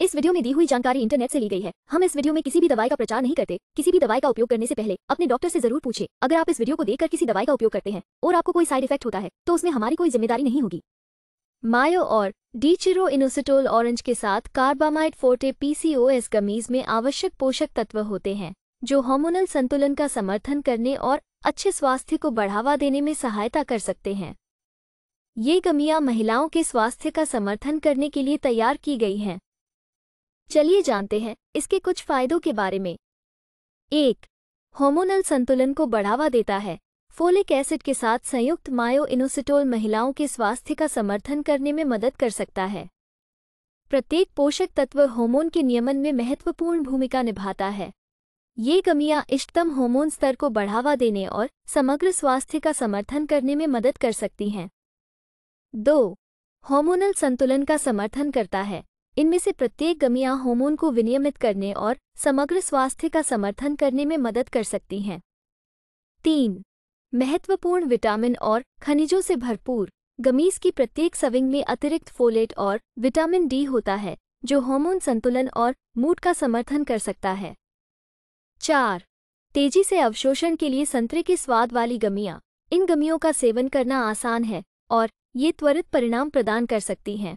इस वीडियो में दी हुई जानकारी इंटरनेट से ली गई है। हम इस वीडियो में किसी भी दवाई का प्रचार नहीं करते। किसी भी दवाई का उपयोग करने से पहले अपने डॉक्टर से ज़रूर पूछे। अगर आप इस वीडियो को देखकर किसी दवाई का उपयोग करते हैं और आपको कोई साइड इफ़ेक्ट होता है तो उसमें हमारी कोई ज़िम्मेदारी नहीं होगी। मायो और डीचिरो इनोसिटोल ऑरेंज के साथ कार्बामाइड फोर्टे पीसीओएस गमीज में आवश्यक पोषक तत्व होते हैं, जो हार्मोनल संतुलन का समर्थन करने और अच्छे स्वास्थ्य को बढ़ावा देने में सहायता कर सकते हैं। ये गमियाँ महिलाओं के स्वास्थ्य का समर्थन करने के लिए तैयार की गई हैं। चलिए जानते हैं इसके कुछ फायदों के बारे में। एक हार्मोनल संतुलन को बढ़ावा देता है। फोलिक एसिड के साथ संयुक्त मायो इनोसिटोल महिलाओं के स्वास्थ्य का समर्थन करने में मदद कर सकता है। प्रत्येक पोषक तत्व हार्मोन के नियमन में महत्वपूर्ण भूमिका निभाता है। ये कमियाँ इष्टतम हार्मोन स्तर को बढ़ावा देने और समग्र स्वास्थ्य का समर्थन करने में मदद कर सकती हैं। दो हार्मोनल संतुलन का समर्थन करता है। इनमें से प्रत्येक गमियाँ हार्मोन को विनियमित करने और समग्र स्वास्थ्य का समर्थन करने में मदद कर सकती हैं। तीन, महत्वपूर्ण विटामिन और खनिजों से भरपूर। गमीज की प्रत्येक सविंग में अतिरिक्त फोलेट और विटामिन डी होता है, जो हार्मोन संतुलन और मूड का समर्थन कर सकता है। चार, तेज़ी से अवशोषण के लिए संतरे के स्वाद वाली गमियाँ। इन गमियों का सेवन करना आसान है और ये त्वरित परिणाम प्रदान कर सकती हैं।